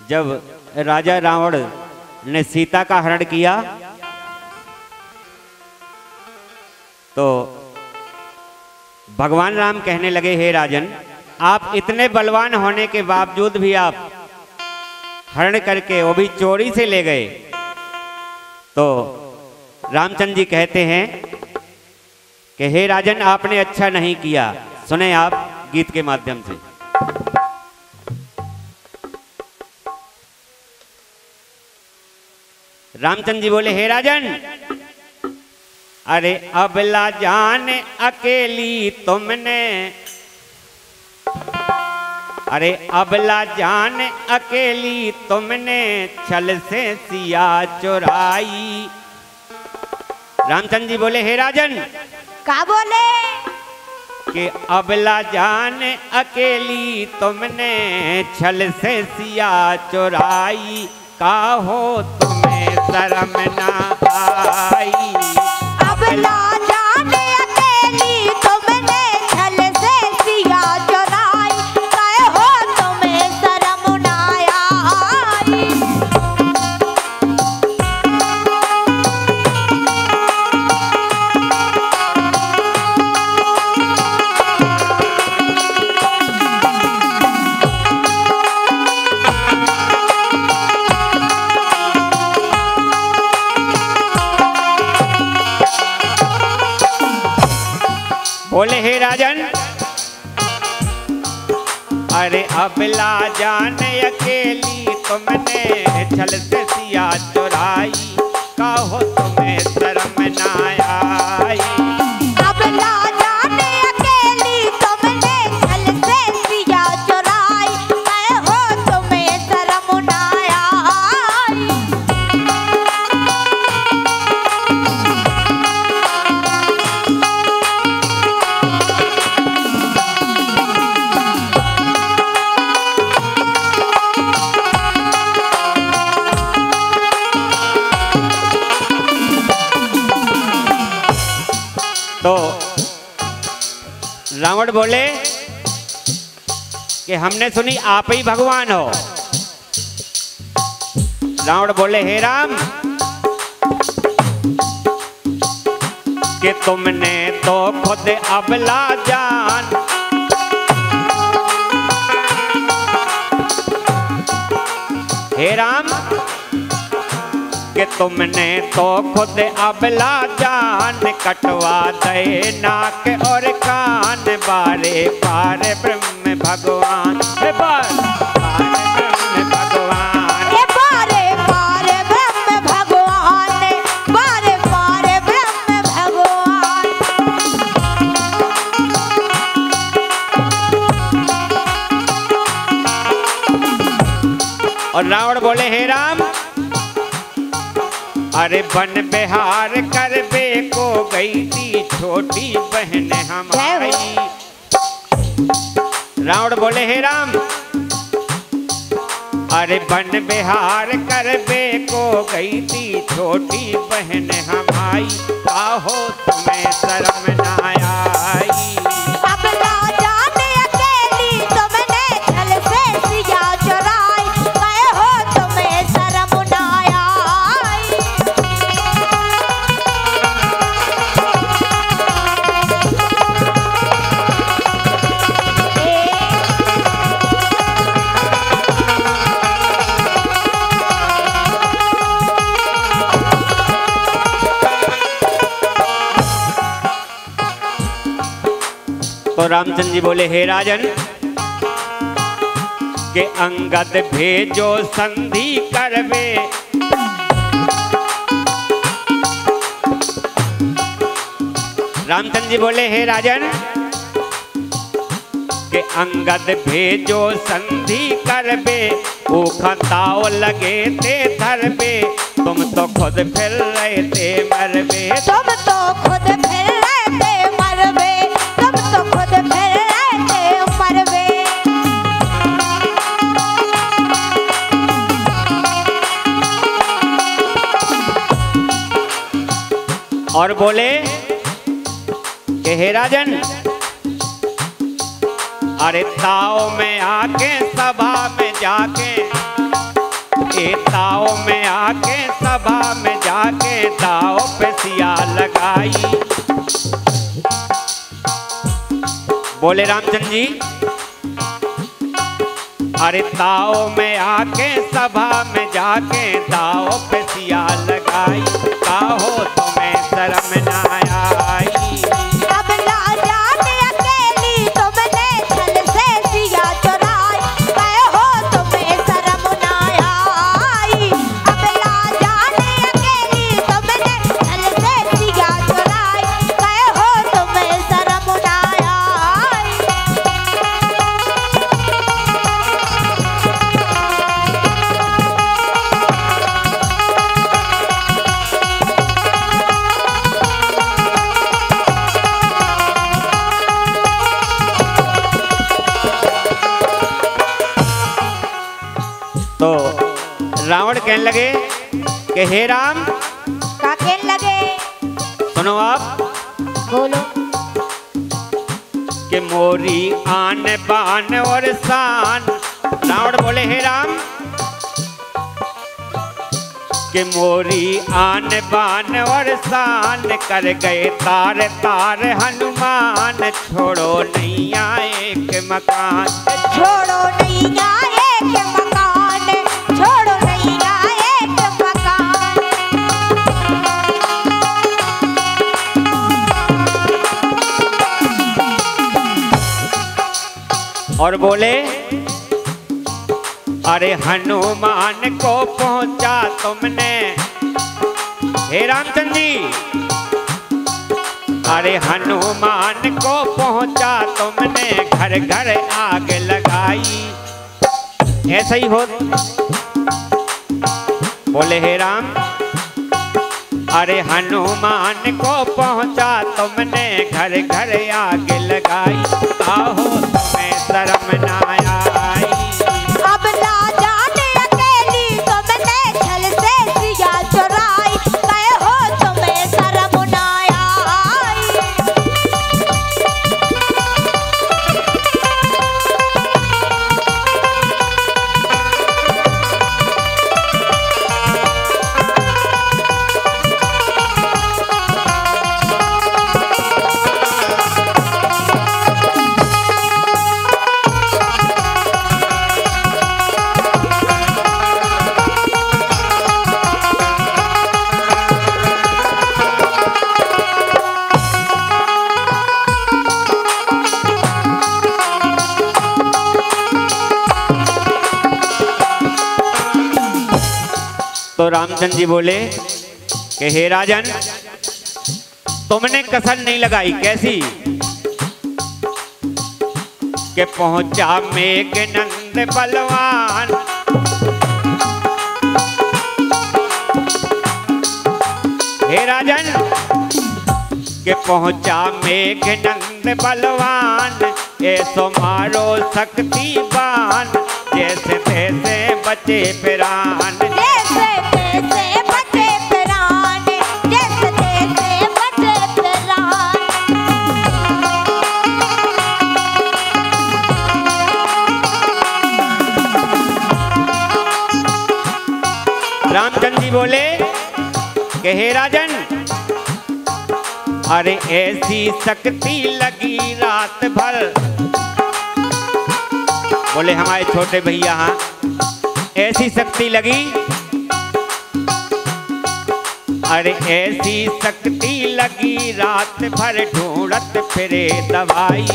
जब राजा रावण ने सीता का हरण किया तो भगवान राम कहने लगे, हे राजन, आप इतने बलवान होने के बावजूद भी आप हरण करके वो भी चोरी से ले गए। तो रामचंद्र जी कहते हैं कि, हे राजन, आपने अच्छा नहीं किया। सुने आप गीत के माध्यम से। रामचंद्र जी बोले हे राजन अरे अबला जान अकेली तुमने। अरे अबला जान अकेली तुमने छल से सिया चुराई। रामचंद्र जी बोले हे राजन का बोले? कि अबला जान अकेली तुमने छल से सिया चुराई। का हो तुम्हें शर्म ना आई अब ला बोले, हे राजन। अरे अबला जान अकेली तुमने छल से सिया चुराई। कहो तुम्हें शर्म ना आई। रावण बोले कि हमने सुनी आप ही भगवान हो। रावण बोले, हे राम, कि तुमने तो खुद अबला जान। हे राम कि तुमने तो खुद अबला जान कटवा दे नाक और कान। बारे बारे ब्रह्म भगवान। बारे बारे ब्रह्म अरे बन बिहार कर बे को गई थी छोटी बहन हमारी। रावण बोले, हे राम अरे बन बिहार कर बे को गई थी छोटी बहन हमारी। आहो तुम्हें शर्म ना तो रामचंद्र जी बोले, हे राजन, के अंगद भेजो संधि करवे। रामचंद्र जी बोले, हे राजन, के अंगद भेजो संधि करबे ओ खताओ लगे थे धरबे तुम तो खुद फिर रहे थे मरबे तुम तो खुद और बोले कि हे राजन, अरे ताओ में आके, सभा में जाके, ए ताओ में आके, सभा में जाके ताओ पे सिया लगाई। बोले रामचंद्र जी, अरे ताओ में आके, सभा में जाके ताओ पे सिया लगाई। ताहो तुम्हें शर्म ना रावण कहने लगे कि हे राम। का कहने लगे? सुनो आप। बोलो। कि मोरी आन बान और शान। रावण बोले हे राम। कि मोरी आन बान और शान कर गए तार तार हनुमान। छोड़ो नहीं आए के मकान। छोड़ो नहीं आए और बोले, अरे हनुमान को पहुँचा तुमने। हे रामचंद्र जी, अरे हनुमान को पहुँचा तुमने घर घर आग लगाई। ऐसा ही हो बोले, हे राम अरे हनुमान को पहुँचा तुमने घर घर आग लगाई। आहो तुम्हें शर्म ना रामचंद्र जी बोले कि, हे राजन, तुमने कसर नहीं लगाई कैसी? कि पहुँचा मेघ नंद बलवान। हे राजन, के पहुँचा मेघ नंद बलवान। ऐसो मारो शक्तिवान जैसे तैसे बचे पिरान। जैसे बोले, कि हे राजन, अरे ऐसी शक्ति लगी रात भर। बोले, हमारे छोटे भैया हाँ ऐसी शक्ति लगी। अरे ऐसी शक्ति लगी रात भर, ढूंढत फिरे दवाई।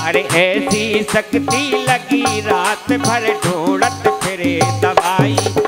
अरे ऐसी शक्ति लगी रात भर, ढूंढत फिरे दवाई।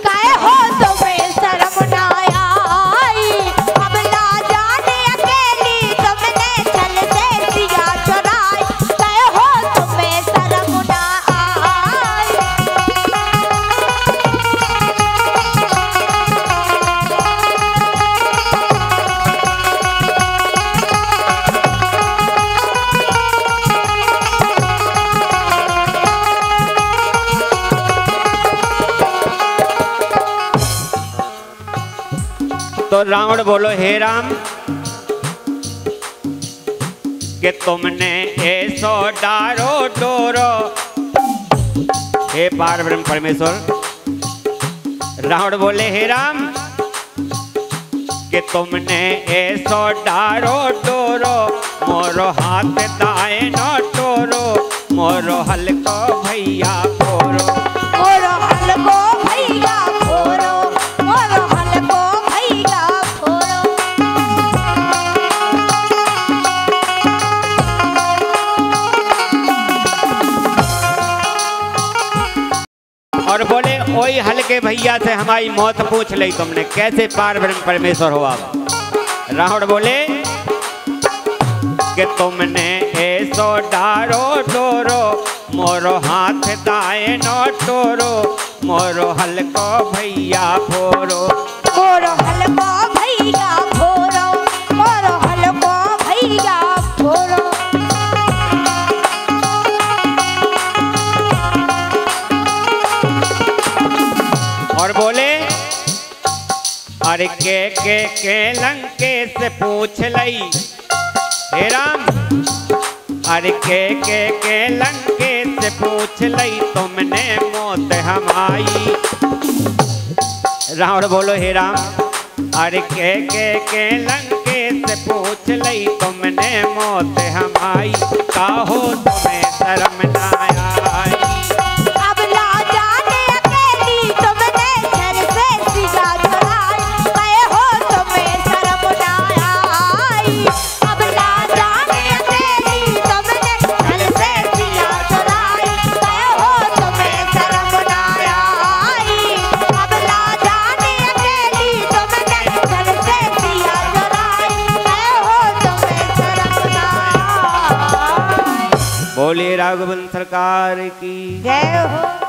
तो रावण बोलो, हे राम, कि तुमने ऐसो डारो डोरो। हे पार ब्रह्म परमेश्वर, रावण बोले, हे राम, कि तुमने ऐसो डारो डोरो। मोरो हाथ दाए नो मोरो हल्को भैया और बोले ओई हल्के भैया से हमारी मौत पूछ ली तुमने। कैसे पार ब्रह्म परमेश्वर हो आप रावण बोले, कि तुमने ऐसो डारो डोरो मोरो हाथ दाए नो टोरो, मोरो हल्को भैया फोरो। अरे के के के लंके से पूछ लई। हे राम, अरे के के के लंके से पूछ लई तुमने मौत हमारी। रावण बोलो, हे राम, अरे के के के लंके से पूछ लई तुमने मौत हमारी। काहो तुम्हें शर्म ना राघवन सरकार की। जय हो।